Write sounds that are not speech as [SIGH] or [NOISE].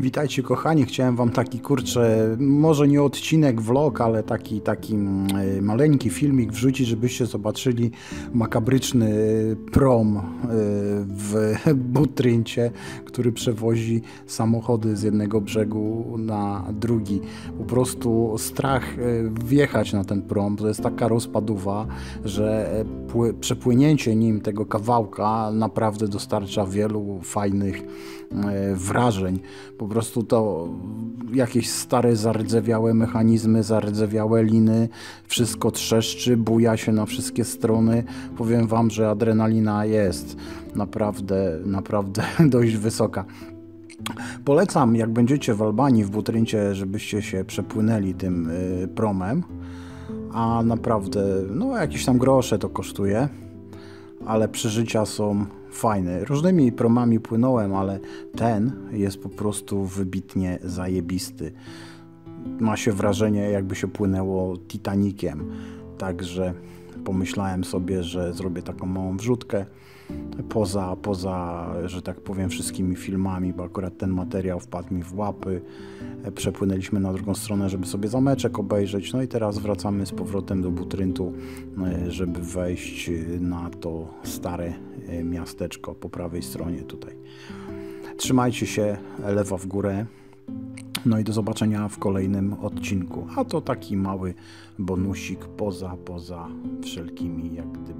Witajcie kochani, chciałem wam taki kurczę, może nie odcinek vlog, ale taki, taki mm, e, maleńki filmik wrzucić, żebyście zobaczyli makabryczny prom e, w [LAUGHS] Butryncie, który przewozi samochody z jednego brzegu na drugi. Po prostu strach e, wjechać na ten prom, to jest taka rozpadowa, że przepłynięcie nim tego kawałka naprawdę dostarcza wielu fajnych wrażeń. Po po prostu to jakieś stare, zardzewiałe mechanizmy, zardzewiałe liny, wszystko trzeszczy, buja się na wszystkie strony. Powiem Wam, że adrenalina jest naprawdę, naprawdę [LAUGHS] dość wysoka. Polecam, jak będziecie w Albanii, w Butryncie, żebyście się przepłynęli tym y, promem, a naprawdę, no jakieś tam grosze to kosztuje, ale przeżycia są fajny. Różnymi promami płynąłem, ale ten jest po prostu wybitnie zajebisty. Ma się wrażenie, jakby się płynęło Titanikiem. Także pomyślałem sobie, że zrobię taką małą wrzutkę poza, poza, że tak powiem, wszystkimi filmami, bo akurat ten materiał wpadł mi w łapy. Przepłynęliśmy na drugą stronę, żeby sobie zameczek obejrzeć. No i teraz wracamy z powrotem do Butryntu, żeby wejść na to stare miasteczko po prawej stronie tutaj. Trzymajcie się, lewa w górę. No i do zobaczenia w kolejnym odcinku. A to taki mały bonusik poza, poza wszelkimi jak gdyby.